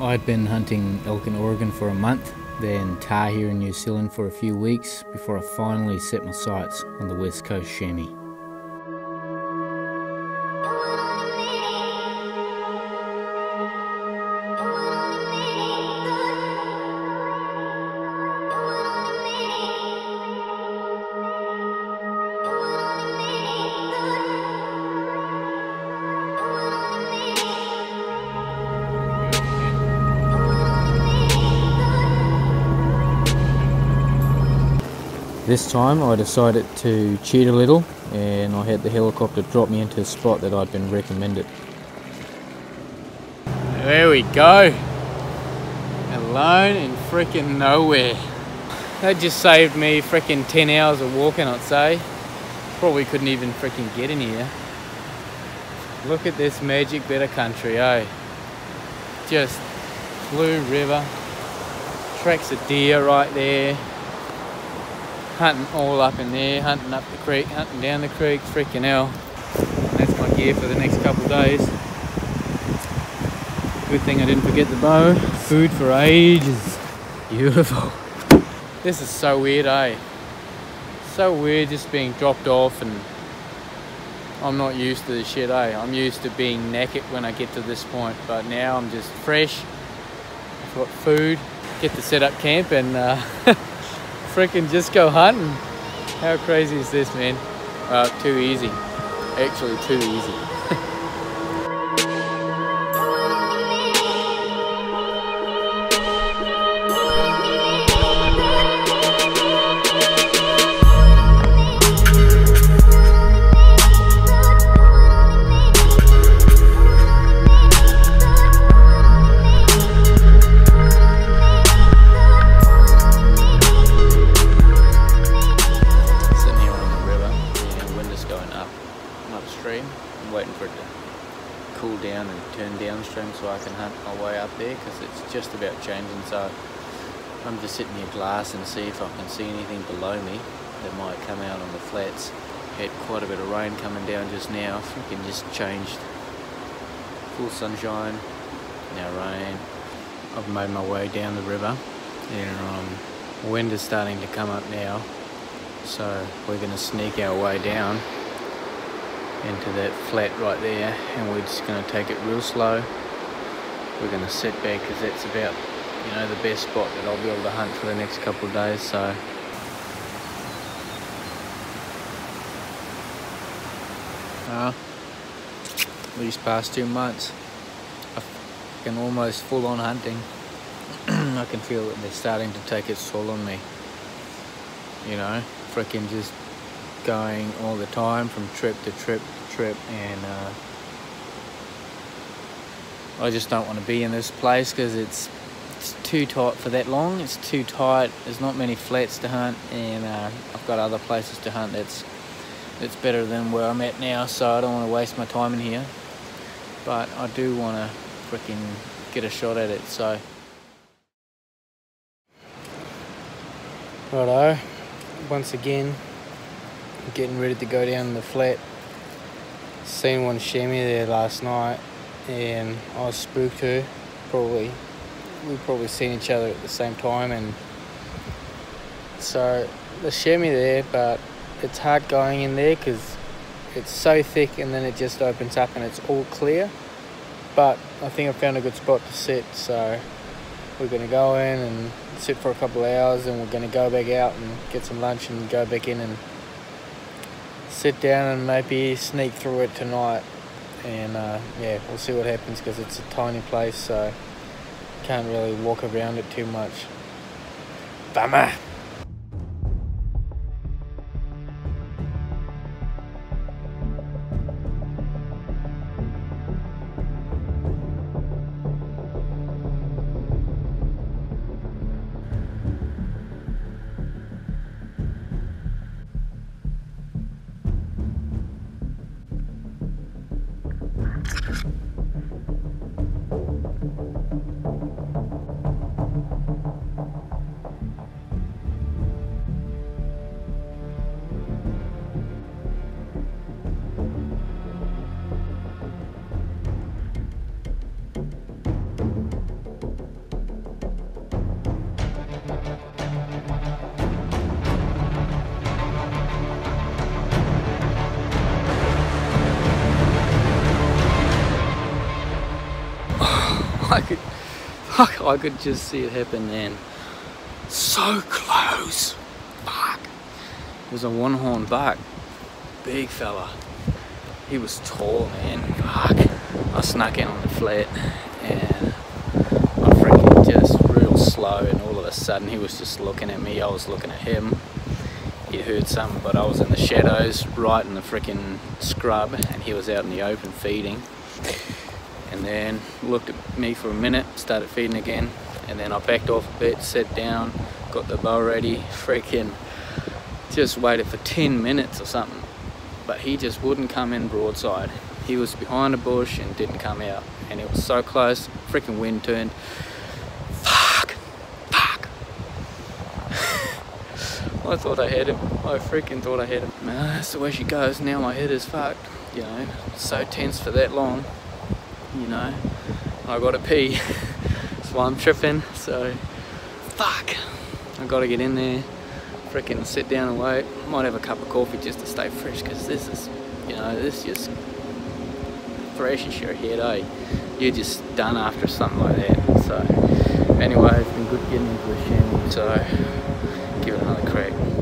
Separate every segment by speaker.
Speaker 1: I'd been hunting elk in Oregon for a month, then tahr here in New Zealand for a few weeks before I finally set my sights on the West Coast chamois. This time I decided to cheat a little and I had the helicopter drop me into a spot that I'd been recommended. There we go. Alone in freaking nowhere. That just saved me freaking 10 hours of walking I'd say. Probably couldn't even freaking get in here. Look at this magic bit of country, eh? Just blue river, tracks of deer right there, hunting all up in there, hunting up the creek, hunting down the creek, freaking hell. And that's my gear for the next couple days. Good thing I didn't forget the bow. Food for ages. Beautiful. This is so weird, eh? So weird just being dropped off and I'm not used to this shit, eh? I'm used to being naked when I get to this point, but now I'm just fresh. I've got food, get to set up camp and uh, freaking just go hunting. How crazy is this, man? Uh, too easy. Actually, too easy. I'm just sitting here glass and see if I can see anything below me that might come out on the flats. Had quite a bit of rain coming down just now. Freaking just changed. Full sunshine, now rain. I've made my way down the river and um, wind is starting to come up now. So we're going to sneak our way down into that flat right there and we're just going to take it real slow. We're going to sit back because that's about you know the best spot that I'll be able to hunt for the next couple of days. So uh, these past two months I've been almost full on hunting. I can feel that they're starting to take its toll on me. You know, freaking just going all the time from trip to trip to trip and uh, I just don't want to be in this place because it's it's too tight for that long it's too tight there's not many flats to hunt and uh, I've got other places to hunt that's that's better than where I'm at now so I don't want to waste my time in here but I do want to freaking get a shot at it so righto once again getting ready to go down the flat. Seen one chamois there last night and I spooked her. Probably we probably seen each other at the same time and so the chamois there but it's hard going in there because it's so thick and then it just opens up and it's all clear. But I think I found a good spot to sit so we're going to go in and sit for a couple of hours and we're going to go back out and get some lunch and go back in and sit down and maybe sneak through it tonight. And uh, yeah we'll see what happens because it's a tiny place so can't really walk around it too much. Bummer I could, fuck, I could just see it happen then. So close. Fuck. It was a one horn buck. Big fella. He was tall, man. Fuck. I snuck in on the flat and I freaking just real slow and all of a sudden he was just looking at me. I was looking at him. He heard something, but I was in the shadows right in the freaking scrub and he was out in the open feeding and then looked at me for a minute started feeding again and then I backed off a bit sat down got the bow ready freaking just waited for 10 minutes or something. But he just wouldn't come in broadside. He was behind a bush and didn't come out. And it was so close freaking wind turned. Fuck! Fuck! I thought I had him. I freaking thought I had him. That's the way she goes. Now my head is fucked. You know so tense for that long you know. I gotta pee. That's why I'm tripping. So, fuck. I gotta get in there, freaking sit down and wait. Might have a cup of coffee just to stay fresh because this is, you know, this just freshes your head, eh? You're just done after something like that. So, anyway, it's been good getting into the chamois. So, give it another crack.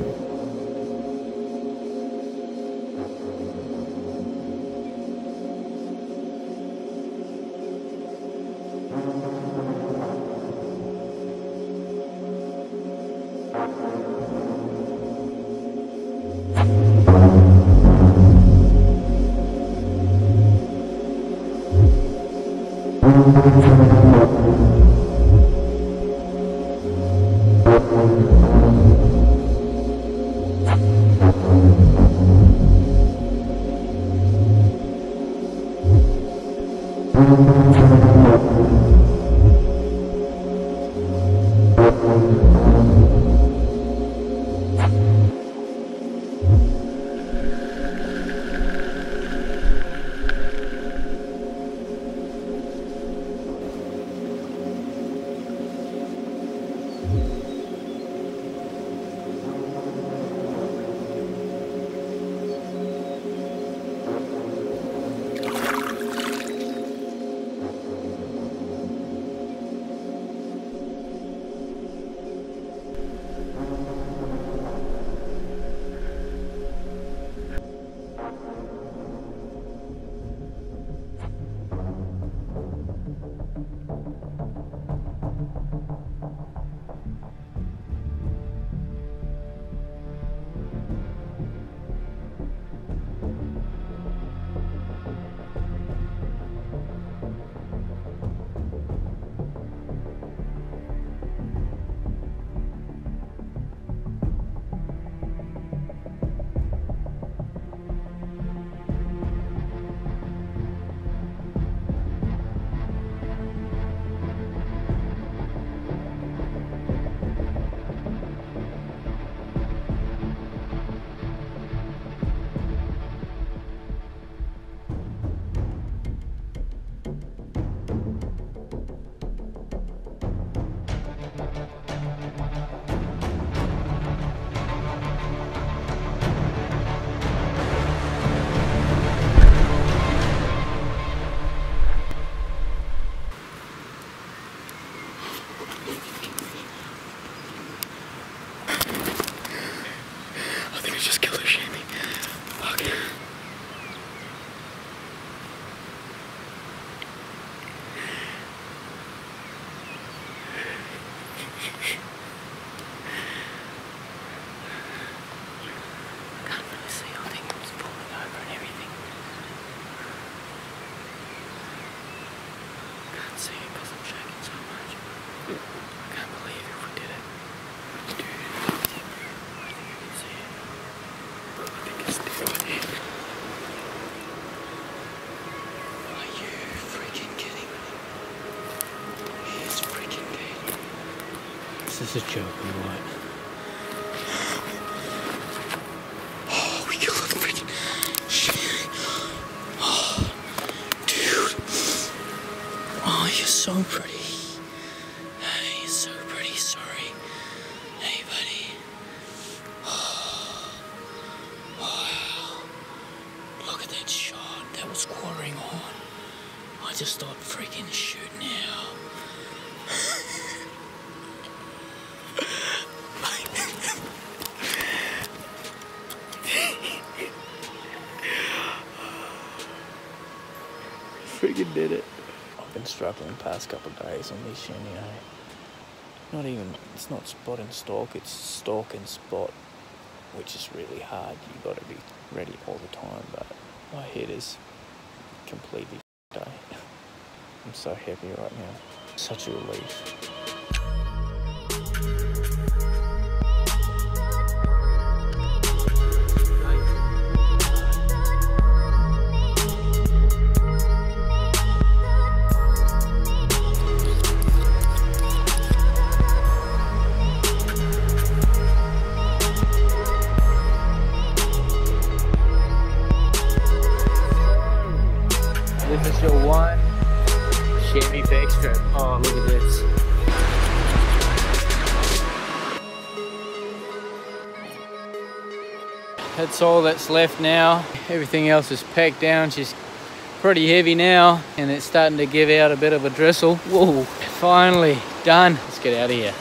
Speaker 1: Is a joke, alright. Oh, we killed the freaking shit. Oh, dude. Oh, you're so pretty. Hey, you're so pretty. Sorry. Hey, buddy. Oh, wow. Look at that shot. That was quartering on. I just thought freaking shoot now. Freaking did it. I've been struggling past couple days on this shinny, eh? Not even, it's not spot and stalk, it's stalk and spot, which is really hard. you got to be ready all the time, but my head is completely day. I'm so happy right now. Such a relief. That's all that's left now. Everything else is packed down. She's pretty heavy now and it's starting to give out a bit of a drizzle. Whoa, finally done. Let's get out of here.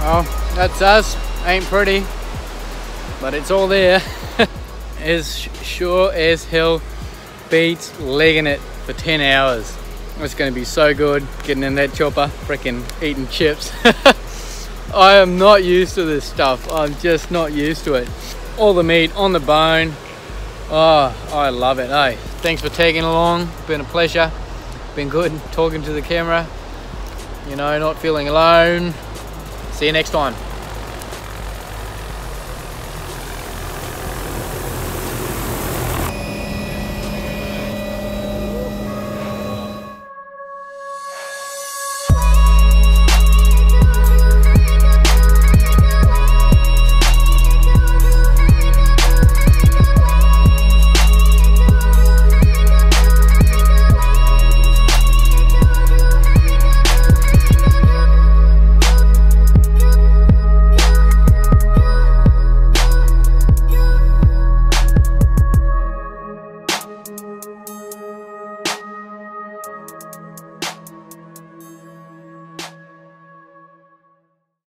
Speaker 1: Well, that's us. Ain't pretty, but it's all there. as sure as hell beats legging it for 10 hours. It's gonna be so good getting in that chopper, freaking eating chips. I am not used to this stuff. I'm just not used to it. All the meat on the bone. Oh, I love it. Hey, thanks for tagging along. Been a pleasure. Been good talking to the camera. You know, not feeling alone. See you next time.